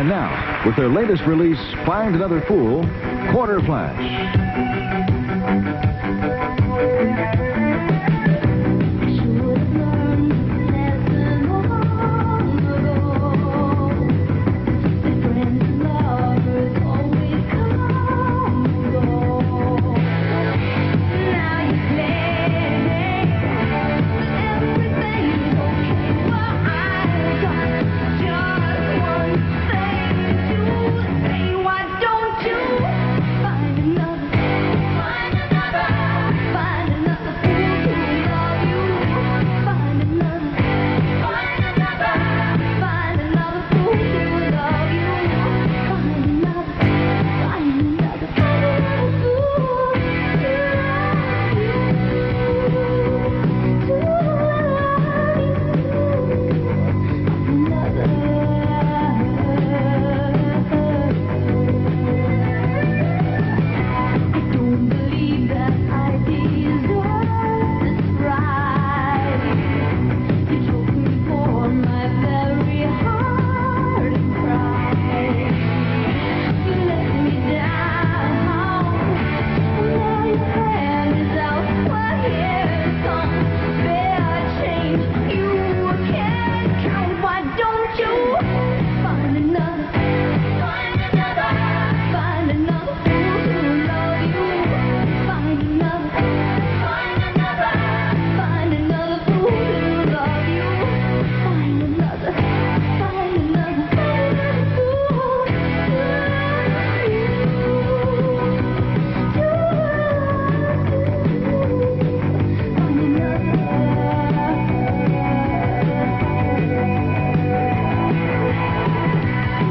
And now, with their latest release, Find Another Fool, Quarterflash.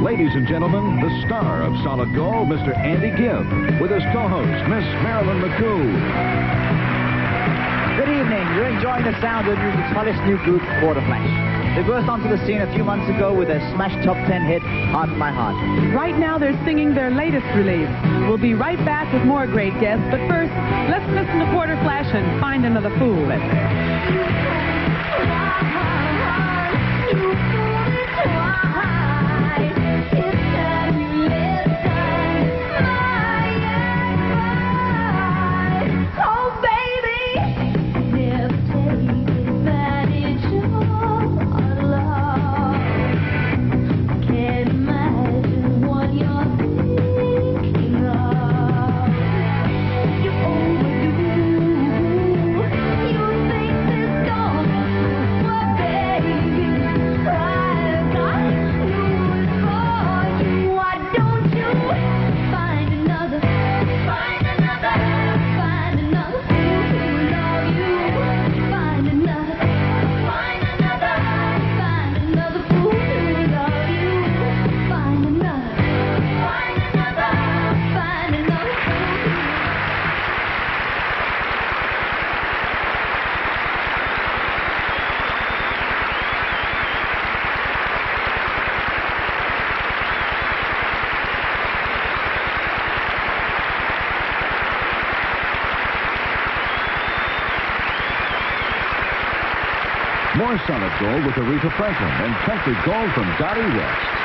Ladies and gentlemen, the star of Solid Gold, Mr. Andy Gibb, with his co-host, Miss Marilyn McCoo. Good evening. You're enjoying the sound of music's hottest new group, Quarterflash. They burst onto the scene a few months ago with their smash top 10 hit, Harden My Heart. Right now, they're singing their latest release. We'll be right back with more great guests, but first, let's listen to Quarterflash and find another fool. More Solid Gold with Aretha Franklin and Country Gold from Dottie West.